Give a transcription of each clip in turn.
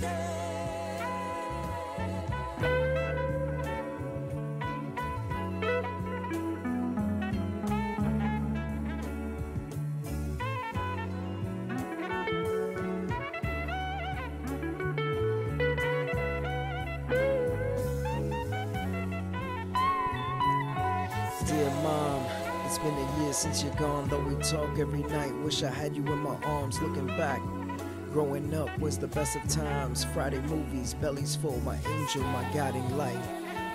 stay Dear mom, it's been a year since you're gone, though we talk every night. Wish I had you in my arms looking back. Growing up was the best of times. Friday movies, bellies full, my angel, my guiding light.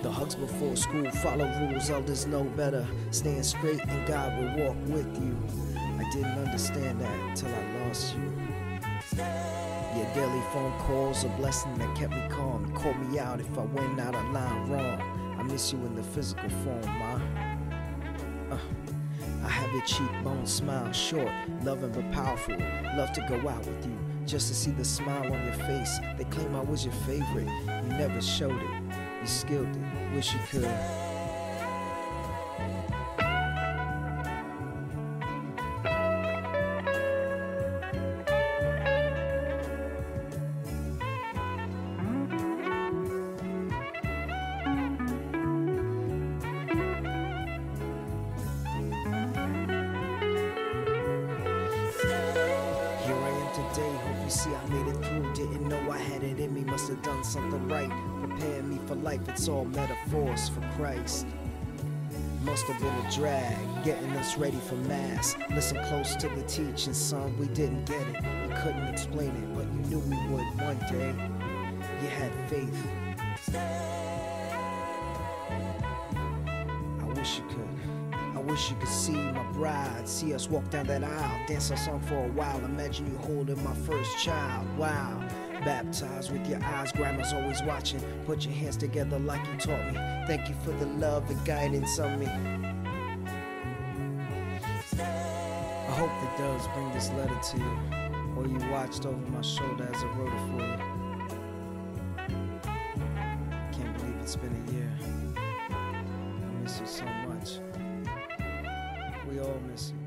The hugs before school, follow rules, elders know better. Stand straight and God will walk with you. I didn't understand that till I lost you. Your daily phone calls, a blessing that kept me calm. Called me out if I went out of line wrong. I miss you in the physical form, ma. Uh, I have your cheekbone smile, short, loving but powerful. Love to go out with you, just to see the smile on your face. They claim I was your favorite, you never showed it. You skilled it, wish you could. You see I made it through. Didn't know I had it in me, must have done something right. Preparing me for life, it's all metaphors for Christ. Must have been a drag, getting us ready for mass. Listen close to the teaching, son, we didn't get it. We couldn't explain it, but you knew we would one day. You had faith. I wish you could. I wish you could see my bride, see us walk down that aisle, dance our song for a while. Imagine you holding my first child. Wow. Baptized with your eyes, grandma's always watching. Put your hands together like you taught me. Thank you for the love and guidance on me. I hope the doves bring this letter to you, or you watched over my shoulder as I wrote it for you. Can't believe it's been a year. We all miss you.